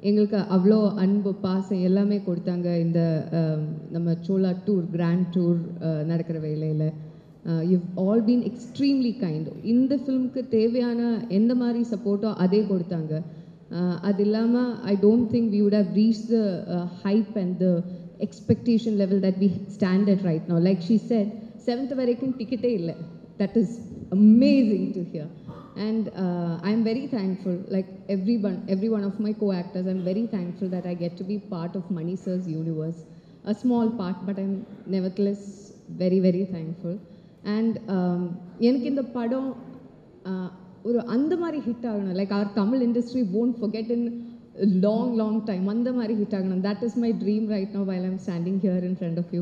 எங்களுக்கு அவ்வளோ அன்பு பாசம் எல்லாமே கொடுத்தாங்க இந்த நம்ம சோலா டூர் கிராண்ட் டூர் நடக்கிற வேலையில் you all been extremely kind இந்த ஃபிலிம்க்கு தேவையான எந்த மாதிரி சப்போர்ட்டோ அதே கொடுத்தாங்க. அது இல்லாமல் I don't think we would have reach the hype and the expectation level that we standard right no like she said seventh வரைக்கும் டிக்கெட்டே இல்லை. That is amazing to hear and uh, I'm very thankful, like everyone, every one of my co-actors, I'm very thankful that I get to be part of Money Sir's universe. A small part, but I'm nevertheless very, very thankful. And um, எனக்கு இந்த படம் uh, ஒரு அந்த மாதிரி hit ஆகணும் like our Tamil industry won't forget in long long time அந்த மாதிரி hit ஆகணும் that is my dream right no while I'm standing here in front of you